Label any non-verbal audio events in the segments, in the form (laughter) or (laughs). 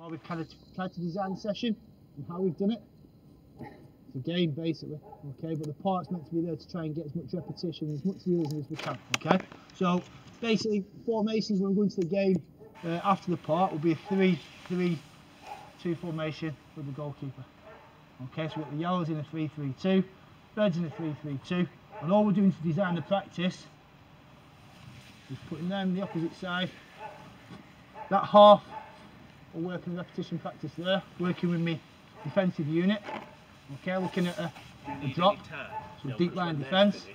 how we've kind of tried to design the session and how we've done it. It's a game basically, okay, but the part's meant to be there to try and get as much repetition, as much realism as we can, okay? So basically, formations when we go into the game uh, after the part will be a 3 3 2 formation with the goalkeeper. Okay, so we've got the yellows in a 3 3 2, reds in a 3 3 2, and all we're doing to design the practice is putting them the opposite side. That half we're working repetition practice there, working with me defensive unit. Okay, looking at a, a drop, so deep line defence.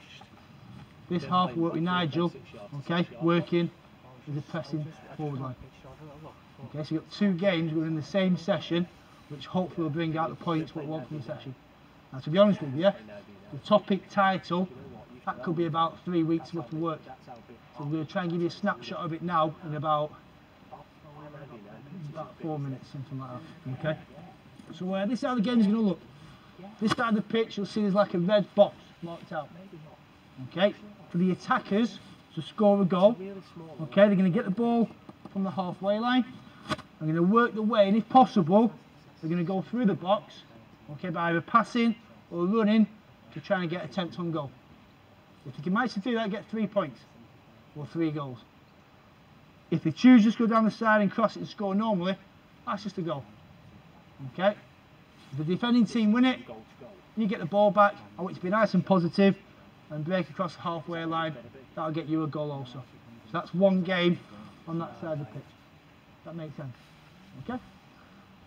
This half work with Nigel, okay, working with a pressing forward line. Okay, so you've got two games within the same session, which hopefully will bring out the points what we want from the session. Now, to be honest with you, the topic title, that could be about three weeks worth of work. So I'm going to try and give you a snapshot of it now in about about four minutes, something like that. Okay. So uh, this is how the game is going to look. This side of the pitch, you'll see there's like a red box marked out. Okay. For the attackers to score a goal, okay, they're going to get the ball from the halfway line. They're going to work the way, and if possible, they're going to go through the box, okay, by either passing or running to try and get attempt on goal. If they can manage to do that, get three points or three goals. If they choose just go down the side and cross it and score normally, that's just a goal. Okay? If the defending team win it, you get the ball back. I want you to be nice and positive and break across the halfway line. That'll get you a goal also. So that's one game on that side of the pitch. That makes sense. Okay?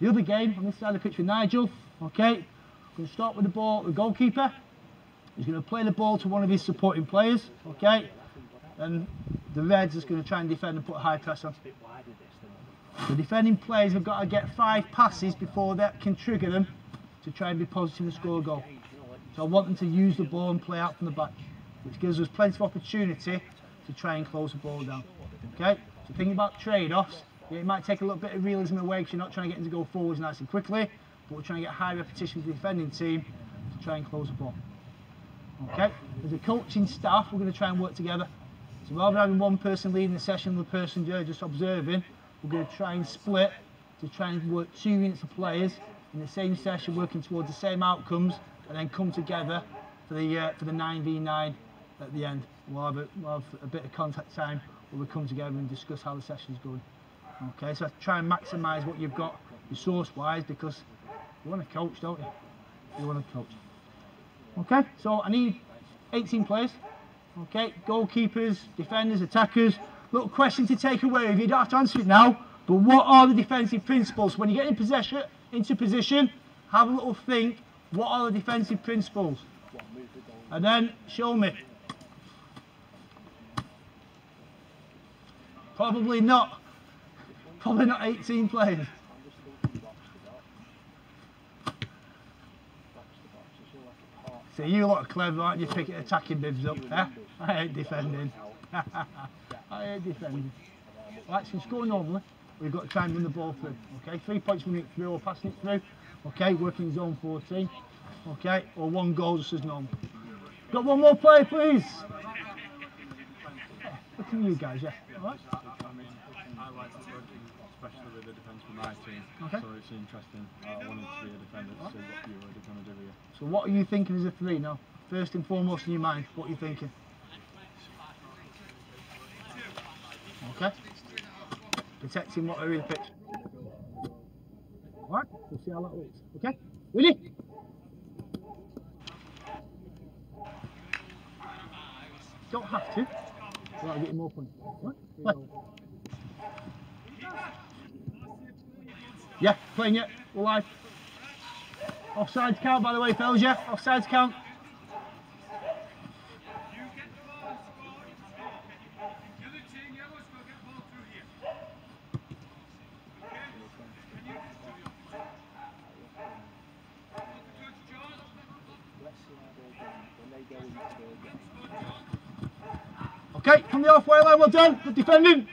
The other game on this side of the pitch with Nigel, okay, we're going to start with the ball, the goalkeeper. He's going to play the ball to one of his supporting players, okay? And the Reds is going to try and defend and put high press on. The defending players have got to get five passes before that can trigger them to try and be positive and score a goal. So I want them to use the ball and play out from the back, which gives us plenty of opportunity to try and close the ball down. Okay, so thinking about trade-offs, yeah, it might take a little bit of realism away because you're not trying to get them to go forwards nice and quickly, but we're trying to get high repetition for the defending team to try and close the ball. Okay, as a coaching staff, we're going to try and work together. So rather than having one person leading the session the person just observing, we're going to try and split to try and work two units of players in the same session working towards the same outcomes and then come together for the uh, for the 9v9 at the end. We'll have, a, we'll have a bit of contact time where we come together and discuss how the session's going. Okay, so try and maximise what you've got resource wise because you want to coach, don't you? You want to coach. Okay, so I need 18 players. Okay, goalkeepers, defenders, attackers. Little question to take away if you don't have to answer it now. But what are the defensive principles? When you get in possession, into position, have a little think. What are the defensive principles? And then show me. Probably not. Probably not 18 players. So you look clever, aren't you, picking attacking bibs up, eh? (laughs) I ain't defending. (laughs) I ain't defending. Right, so score normally. We've got to try win the ball through. Okay, three points winning it through or passing it through. Okay, working zone 14. Okay, or one goal just as normal. Got one more player, please. Yeah, look at you guys, yeah. All right. I mean, I like working especially with the defence for my team. Okay. So it's interesting. I wanted to be a defender to see what you were going to do here. So what are you thinking as a three now? First and foremost in your mind, what are you thinking? Okay. Protecting what area of the pitch. Alright, we'll see how that works. Okay? Ready? Don't have to. Get more points. Right? Play. Yeah, playing it. We're live. Offsides count, by the way, fellas, yeah? Offsides count. Okay, from the halfway line, well done. Good defending.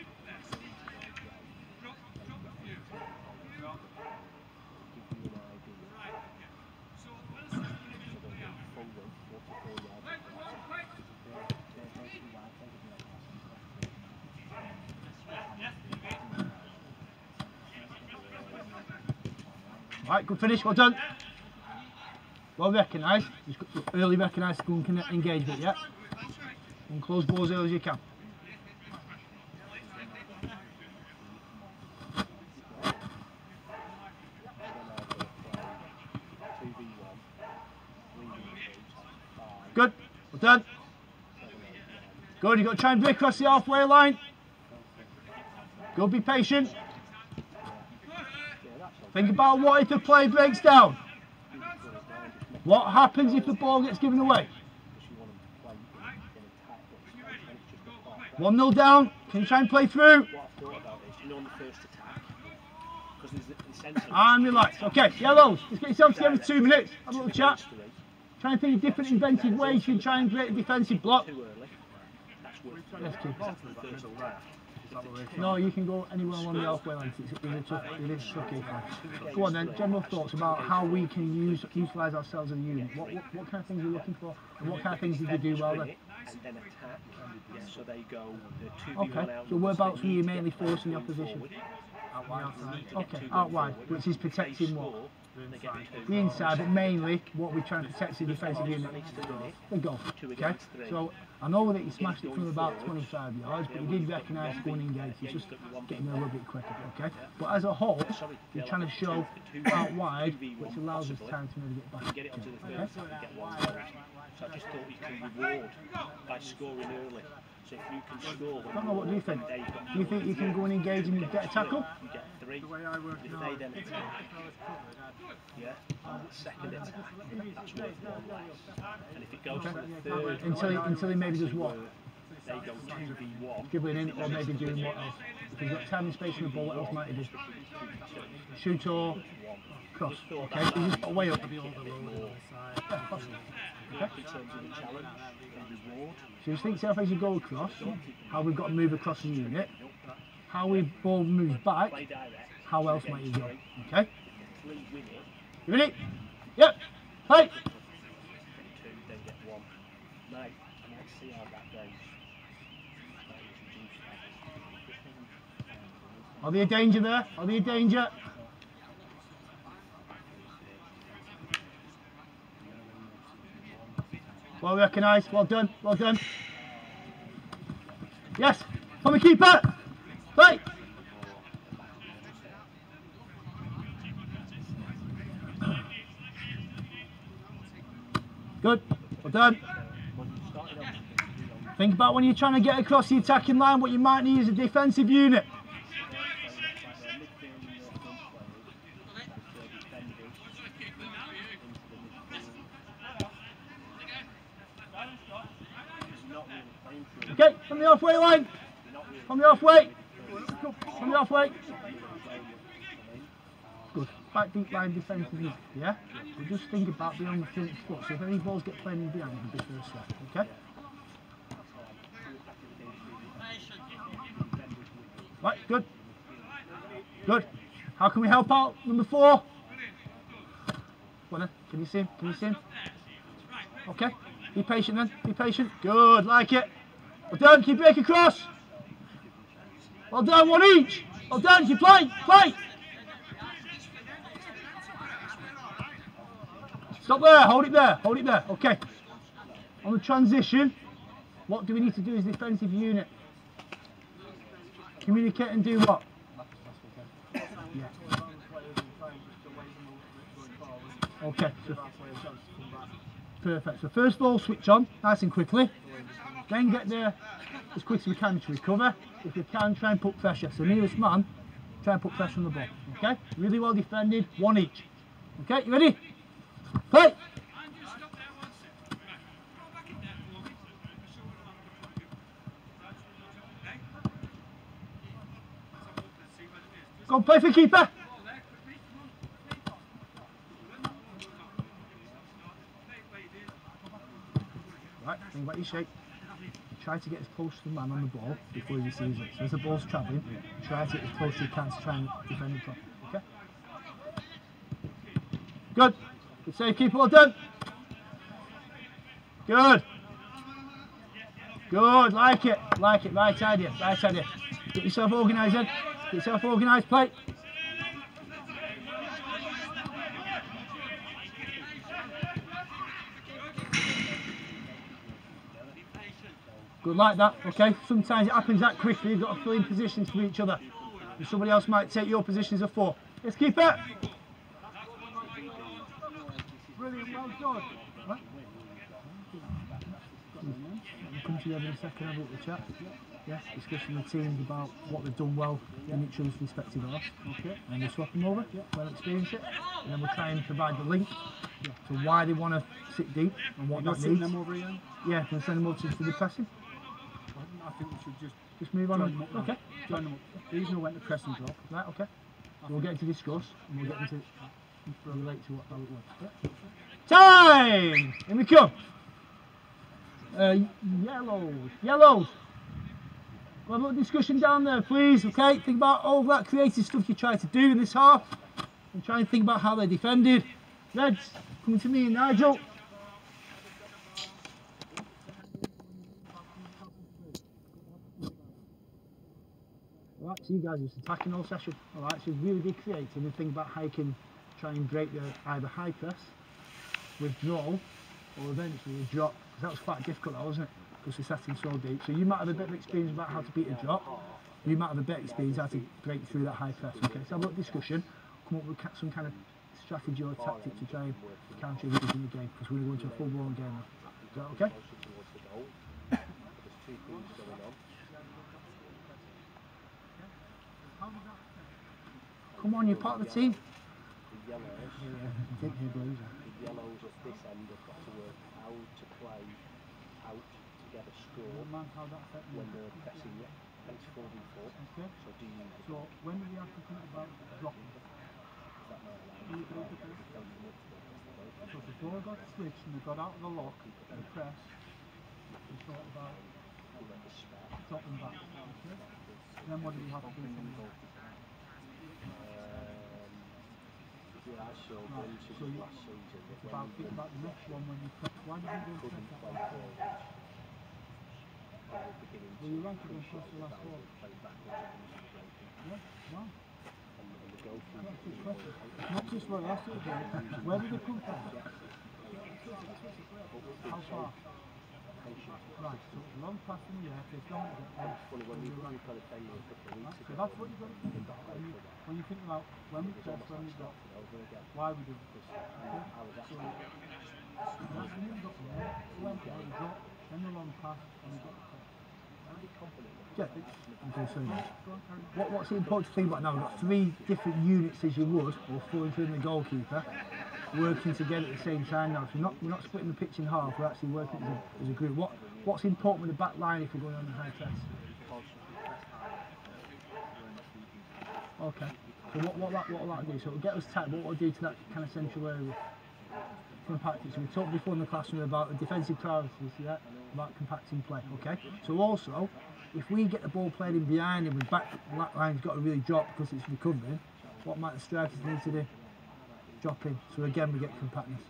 Right, good finish, well done. Well recognised, early recognised connect engagement, yeah? And close balls early as you can. Good, well done. Good, you've got to try and break across the halfway line. Good, be patient. Think about what if the play breaks down. What happens if the ball gets given away? 1 0 down. Can you try and play through? What I'm about is, you know, on the first attack, because there's the, the centre. Ah, and relax. Okay, yellows. Let's get yourself together for two minutes. Have a little chat. Try and think of different inventive ways you can try and create a defensive block. Too early. That's worth Yes, kid. That's all right. Is that what we're No, you can go anywhere along the halfway line. It's, it's a tough, it is a tough game. Go on then, general thoughts about how we can use utilise ourselves as a unit. What, what, what kind of things are you looking for? And what kind of things did you do well then? And then attack. Yeah, so they go. The two Okay, so whereabouts were you mainly forcing the opposition? Okay, out wide, which is protecting what? The inside, but mainly what we're trying to protect is the defensive unit. The goal. Okay, so I know that he smashed it from about 25 yards, but he did recognise going in gates. He's just getting there a little bit quicker. Okay, but as a whole, we're trying to show out wide, which allows us time to maybe get back. Get it onto the Okay. first and get one goal. So I just thought you can reward by scoring early. So if you can score when I don't know, what do you think? Do you think you can go and engage and get a tackle? you get three. If they then attack, yeah, on the second attack, that's worth one less. And if it goes to the third, Until he, until he maybe does what? they go two v one. dribbling in or maybe doing what else. If he's got time and space in the ball, what else might he do? Shoot or cross. Okay, so he's just got way In terms of the challenge and reward, So you think yourself as you go across, how we've got to move across the unit, how we ball moves back, how else might you go? Okay? You ready? Yep. That. Are there a danger there? Are there a danger? Well recognised, well done, well done. Yes, from the keeper. Right. Good, well done. Think about when you're trying to get across the attacking line, what you might need is a defensive unit. Okay, from the halfway line. From the halfway. From the halfway. Good. Back deep line defensively, yeah? But just think about on the front foot. So if any balls get played in behind, you can be first step, okay? Right, good. Good. How can we help out? Number four. Then. Can you see him? Can you see him? Okay. Be patient then. Be patient. Good. Like it. Well done. Keep break across. Well done. One each. Well done. Keep play. Play. Stop there. Hold it there. Hold it there. Okay. On the transition, what do we need to do as a defensive unit? Communicate and do what? Yeah. Okay. So, perfect. So first ball switch on, nice and quickly. Then get there as quick as we can to recover. If we can, try and put pressure. So nearest man, try and put pressure on the ball. Okay? Really well defended, one each. Okay, you ready? Play! Go play for keeper. Right, think about your shape. Try to get as close to the man on the ball before he receives it. So as the ball's travelling, try to get as close as you can to try and defend the top. Okay? Good safe, keep it well done. Good. Good, like it, like it, right idea, right idea. Get yourself organised then. Get yourself organised, play. Good like that, okay? Sometimes it happens that quickly, you've got to fill in positions for each other. And somebody else might take your position as a four. Let's keep it. Brilliant, well done. We'll come together in a second, have a little chat. Yeah, discussing the teams about what they've done well in each other's respective halves. Okay. And we'll swap them over, yeah. well experience it. And then we'll try and provide the link to why they want to sit deep and what that needs. them over again? Yeah, can send them over to the pressing. I think we should just Just move on. join now. Okay. Join them up. These know when to press and drop. Right, okay. We'll get into discuss and we'll get into relate to what, how it works. Time! Here we come. Uh, yellows. Yellows. We'll have a little discussion down there, please, okay? Think about all that creative stuff you tried to do in this half and try and think about how they defended. Reds, coming to me and Nigel. Alright, so you guys just attacking all session. Alright, so really be creative and think about how you can try and break the either high press, withdrawal, or eventually a drop. 'Cause that was quite difficult, that wasn't it? Because we're setting so deep. So you might have a bit of experience about how to beat a drop. You might have a bit of experience how to break through that high press. Okay, so have a discussion. Come up with some kind of strategy or tactic to try and counter everything in the game. Because we're going to go into a full blown game now. Is that okay? Come on, you're part of the team. Yellows, I think they're blues. the yellows at this end have got to work how to play out to get a score Man, how that affect when they're pressing. And it's 4v4. Okay. So do you So when do we have to think about dropping? that now allow Do you you to go to defend this? them up to the rest of So before I got switched and they got out of the lock and pressed. we thought about the dropping back. Okay. Then what do we have to do yeah, I saw Right, glimpses so ah, you- last season It's about about the next one when you press. Why did you go couldn't press that play back? forwards, they were beginning Well, you to ranked against the last one. they play backwards and breaking. Yeah, wow. And, and the goal from That's a good question. It's not just what I said, Joe. Where did it come from? How far? Right, so it's long pass in the air, they've gone with it. and Funny when we, you're we right. played a So that's what you've got to think about when you, think about when we press, when we drop, over again. why we do it. I was when we got there, we went there, we dropped, then the long pass, and we got the. Yeah, okay, so what, what's the important thing about now? We've got three different units as you would, or four including the goalkeeper, working together at the same time now. So we're not, we're not splitting the pitch in half, we're actually working as a, as a group. What, what's important with the back line if we're going on the high press? Okay. So what, what, that, what will that do? So it'll get us tight, but what will do to that kind of central area? Compacting. So we talked before in the classroom about the defensive priorities, yeah? About compacting play, okay? So also, if we get the ball played in behind and the back back line's got to really drop because it's recovering, what might the strikers need to do? Drop in. So again, we get compactness.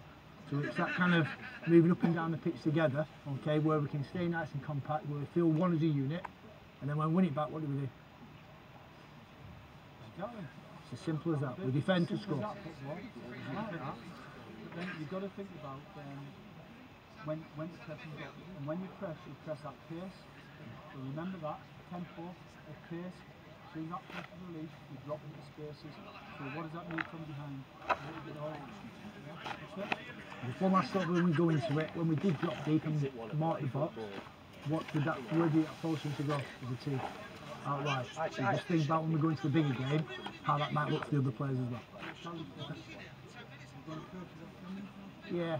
So it's that kind of moving up and down the pitch together, okay, where we can stay nice and compact, where we feel one as a unit, and then when we win it back, what do we do? It's as simple as that. We defend to score. that, football. I like that. But then you've got to think about um, when when to press and. When you press, you press at pace. So remember that tempo, at pace. So you're not press is released, you drop into spaces. So what does that mean from behind? Just one last thought when we go into it. When we did drop deep and mark the box, what did that where did that force us to go as a team? Out wide. So just think about when we go into the bigger game, how that might look for the other players as well. Yeah.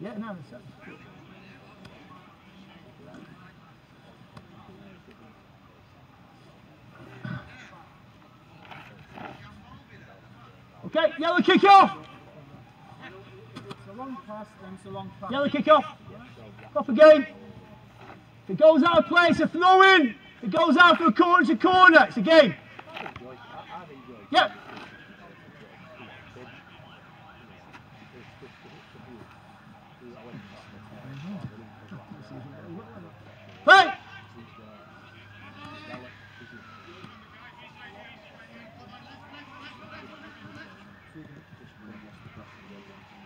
Yeah, no, it's Okay, yellow kick off! A a. Yellow kick off. Off again. If it goes out of play, it's a throw in. If it goes out from corner to corner, it's a game. Yep. Right.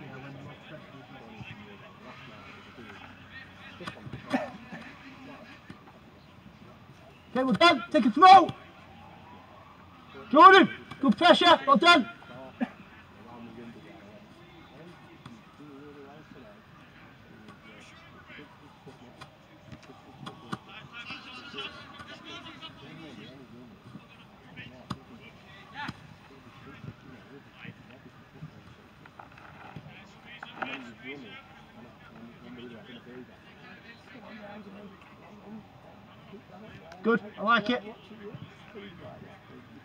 Yeah, when you press, you drop. Okay, well done. Take a throw. Jordan, good pressure. Well done. Good. I like it.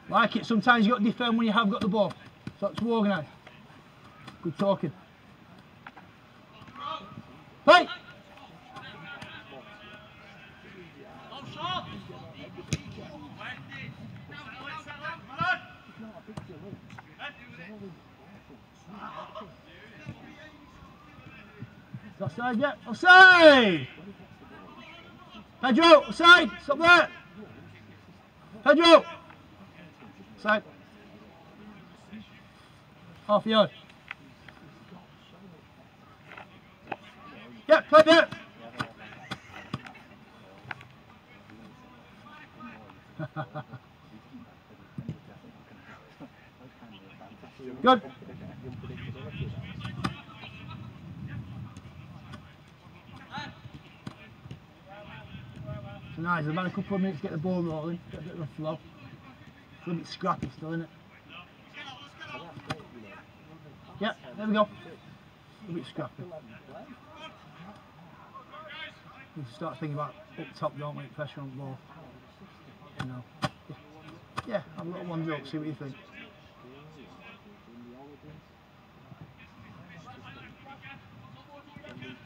Like it. Sometimes you've got to defend when you have got the ball. So it's organised. Good talking. Hey! Offside yet? Offside! Pedro, offside! Stop there! Pedro! Offside. Half yard. Yeah, play there! Good. Nice, there's about a couple of minutes to get the ball rolling, get a bit of a flow. It's a little bit scrappy still, isn't it? Yeah, there we go. A little bit scrappy. We start thinking about up top, don't we? Pressure on the ball. You know. Yeah, have a little wander up, see what you think.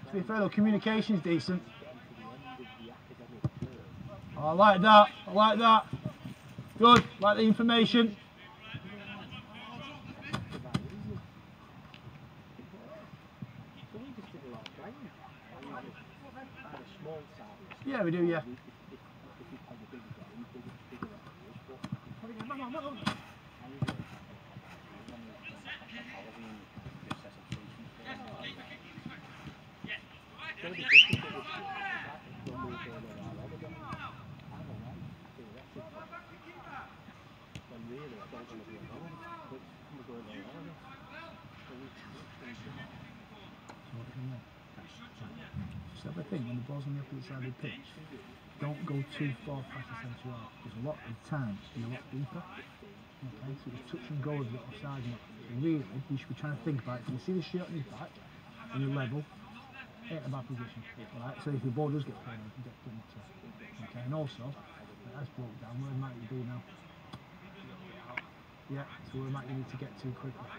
To be fair though, communication's decent. I like that, I like that. Good, like the information. Yeah, we do, yeah. Have thing, when the ball's on the opposite side of the pitch, don't go too far past the centre line, because a lot of the time you're a lot deeper. Okay, so the touch and go of the offside mark. Really, you should be trying to think about it. If you see the shirt on your back, and you're level, ain't a bad position. Right, so if your ball does get played, you get them to Okay, and also, that's broke down, where might you be now? Yeah, so where might you need to get to quickly?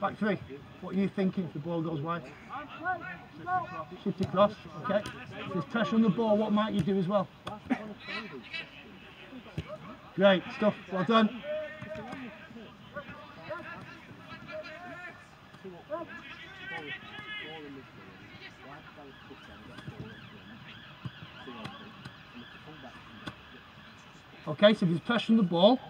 Back, three. What are you thinking if the ball goes wide? Shift across, okay. If there's pressure on the ball, what might you do as well? Great stuff, well done. Okay, so there's pressure on the ball,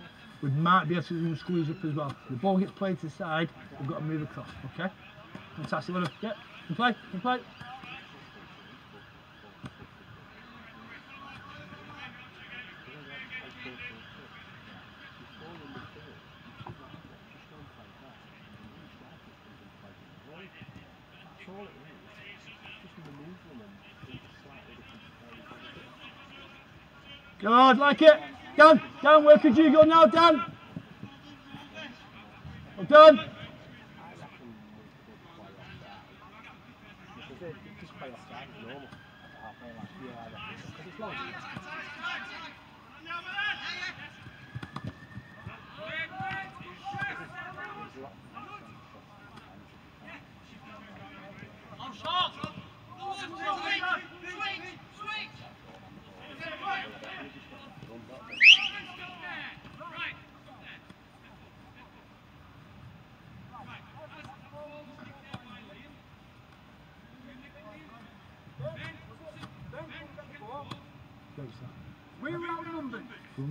we might be able to squeeze up as well. The ball gets played to the side, we've got to move across, okay? Fantastic, well. Yeah, can play, can play. Good, like it. Dan, Dan, where could you go now, Dan? Well done. Yeah,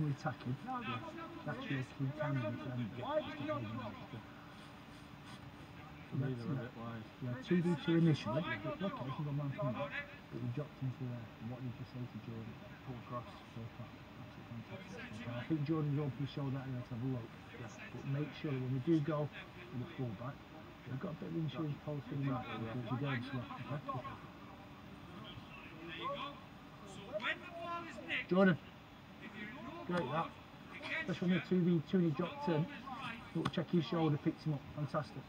outnumbered. When um, we're attacking, yeah, that's your key time if you haven't get Why did you not come up? That's. Yeah, 2v2 initially, but okay, you can go man from that, but you dropped into there. And what did you say to Jordan? Pull across. Pull across. Absolutely fantastic. Okay, I think Jordan's open his shoulder and let's have a look. But make sure when we do go with the fullback, we've got a bit of insurance policy in that because you're going slow. Okay? Jordan. Great that. Especially when the 2v2 and he dropped in. Look, check his shoulder, picked him up. Fantastic.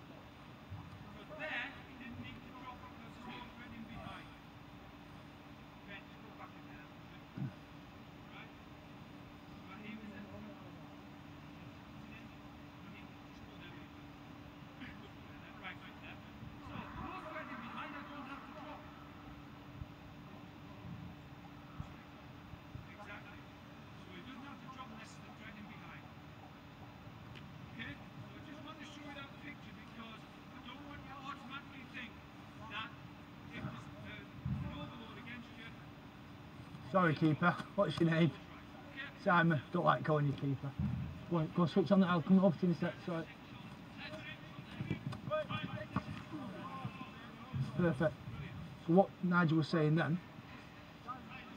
Sorry, keeper. What's your name? Simon. Don't like calling you keeper. Go on, go switch on that. I'll come over to you a sec. Sorry. Perfect. So what Nigel was saying then,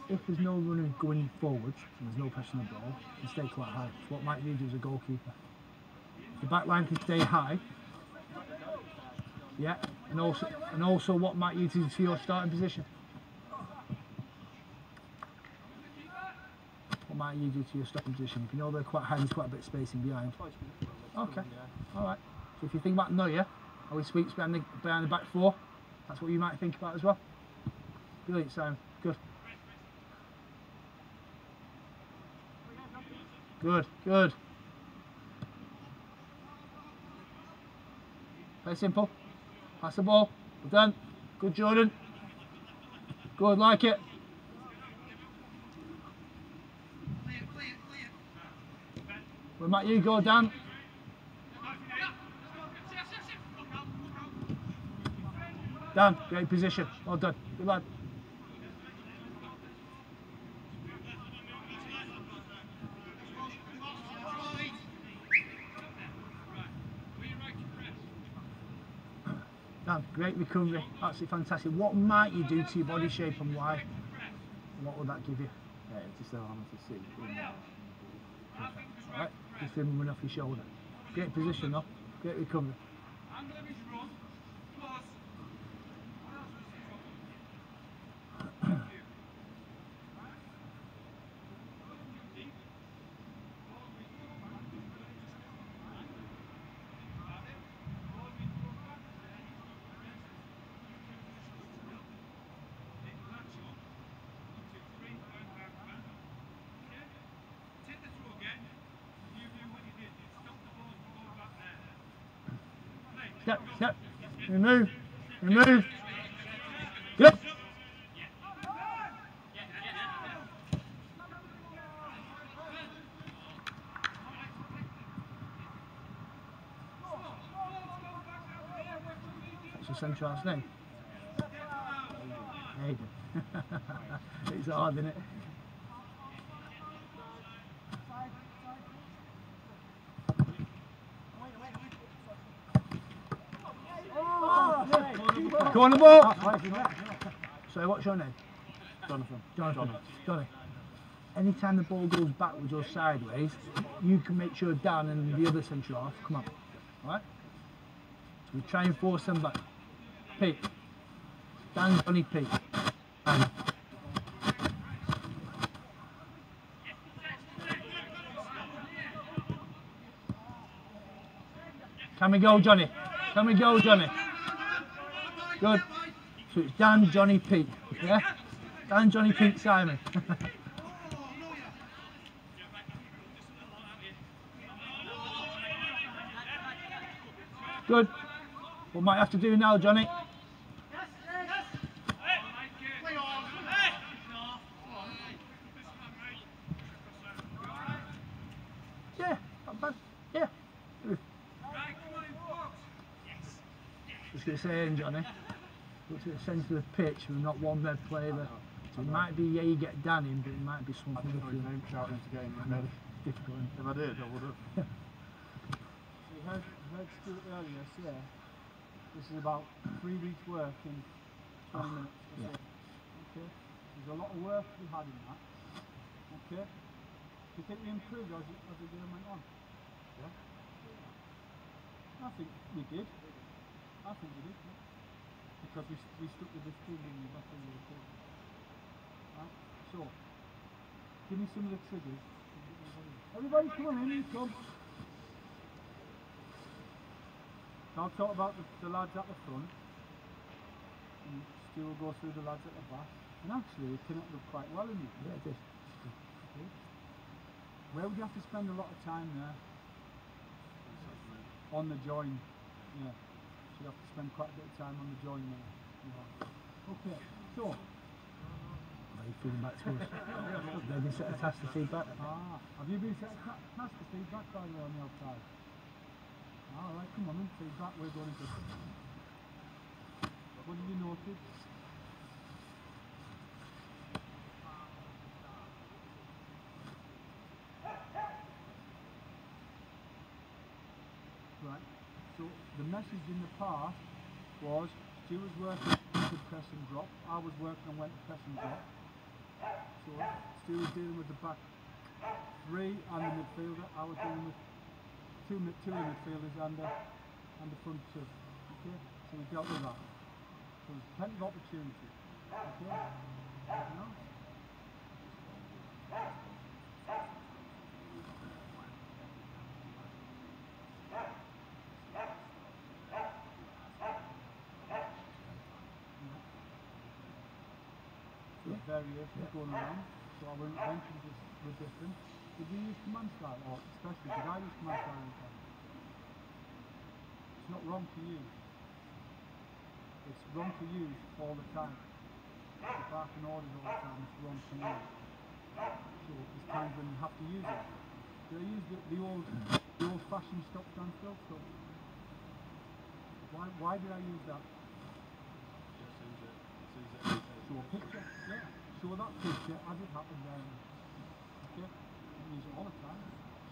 if there's no runner going forwards and there's no pressure on the ball, you stay quite high. So what might you do as a goalkeeper? The back line can stay high. Yeah, and also and also what might you do to your starting position? What might you do to your stopping position? You know they're quite high, there's quite a bit of spacing behind. Okay, all right. So if you think about Neuer, how he sweeps behind the, behind the back four, that's what you might think about as well. Brilliant, Simon. Good. Good, good. Very simple. Pass the ball. Well done. Good, Jordan. Good, like it. You go, Dan? Dan, great position. Well done. Good lad. Dan, great recovery. Absolutely fantastic. What might you do to your body shape and why? What would that give you? Yeah, just allow me to see. Just him off your shoulder. Great position though. Great recovery. Step, step. Remove. Remove. Good. What's your central last name? Hayden. (laughs) it's hard, isn't it? Go on the ball. So what's your name? Jonathan. Jonathan. Johnny. Anytime the ball goes backwards or sideways, you can make sure Dan and the other centre half come on. Alright? So we try and force them back. Pete. Dan, Johnny, Pete. And Can we go, Johnny? Can we go, Johnny? Good. So it's Dan, Johnny, Pete. Yeah? Dan, Johnny, Pete, Simon. (laughs) Good. What might have to do now, Johnny? Yeah, not bad. Yeah. Just to say, in, Johnny, to the centre of the pitch, we've not one red player there. So it might be, yeah, you get Dan in, but it might be I something didn't know his different. name shouting to get him in there. difficult. If I did, I would have. We heard, heard Stuart earlier say this is about three weeks' work in 20 ah, minutes. or yeah. so. Okay. There's a lot of work we had in that. Okay. Do you think we improved as, the- as the game went on? Yeah. I think we did. I think we did. Yeah. Because we, we stuck with this team and that's what we were doing. Right? So, give me some of the triggers. Everybody come on in, you come. Now talk about the, the lads at the front. And Stu will go through the lads at the back. And actually, it connected up quite well in it. Yeah, it is. Okay. Where would you have to spend a lot of time there? On the join. Yeah. You have to spend quite a bit of time on the join there. Okay. So, Are you feeding back to us? (laughs) They've been set a task to feedback. ah, have you been set a task to feedback by way on the outside? Alright, come on then, feedback, we're going to What have you noted? Right, so the message in the past was Stu was working with press and drop, I was working and went to press and drop. So Stu was dealing with the back three and the midfielder, I was dealing with two, two of the midfielders and the, and the front two. Okay, so we dealt with that. So there's plenty of opportunity. Okay, Anything variations going around, so our interventions is, were different. Did you use command style, or especially did I use command style in time? It's not wrong to use. It's wrong to use all the time. If I can orders all the time, it's wrong to use. So there's times when you have to use it. Do I use the, the old the old fashioned stop stand still? So why why did I use that? Show a picture, yeah. Show that picture as it happened then. Okay? You use it all the time.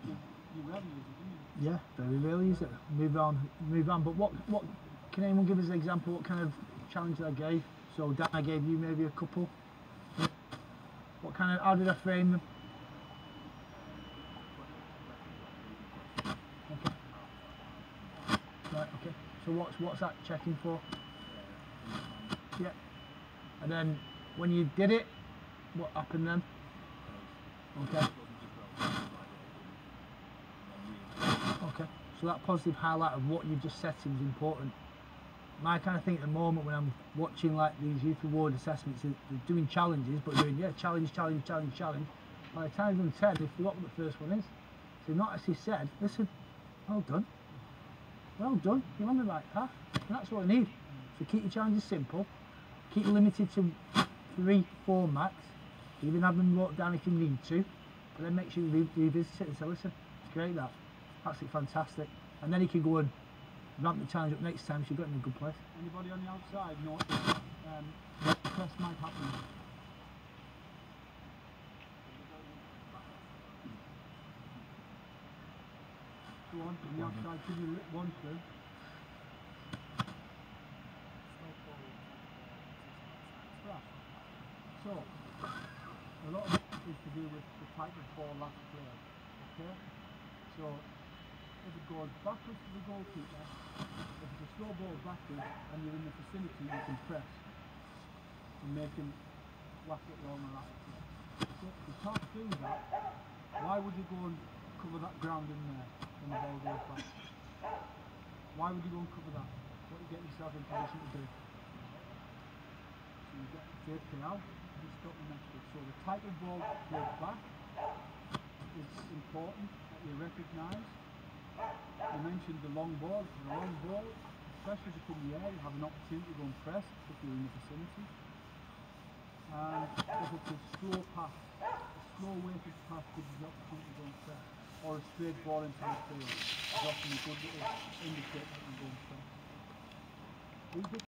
You, rarely use it, do you? Yeah, very rarely is it. Move on, move on. But what, what, can anyone give us an example what kind of challenge I gave? So Dan, I gave you maybe a couple. What kind of, how did I frame them? Okay. Right, okay. So what's, what's that checking for? Yeah. And then when you did it, what happened then? Okay. Okay, so that positive highlight of what you've just said is important. My kind of thing at the moment when I'm watching like these youth award assessments, is they're doing challenges, but doing yeah challenge, challenge, challenge, challenge. By the time they've done ten, they forgot what the first one is. So not actually said, listen, well done, well done, you're on the right path, and that's what I need. So keep your challenges simple, keep limited to three, four max. Even have them wrote down if you need to, but then make sure you re- revisit it and say, listen, it's great that, absolutely fantastic. And then you can go and ramp the challenge up next time so you've got in a good place. Anybody on the outside notice um, what press might happen? Go on, on the outside, give you one. Right. So, a lot of it is to do with the type of ball that's played. Okay? So, if it goes backwards to the goalkeeper, if it's a slow ball backwards and you're in the vicinity, you can press and make him whack it along the right. So if you can't do that, why would you go and cover that ground in there when the ball goes back? Why would you go and cover that? What are you getting yourself in position to do? So you get Dave Canal and So the type of ball played back is important that you recognise. You mentioned the long ball. The long ball, especially if it's in the air, you have an opportunity to go and press if you're in the vicinity. And if it's a slow pass, a slow weighted pass gives you the opportunity to go and press. Or a straight ball into the field is often a good little indicator that you go and press.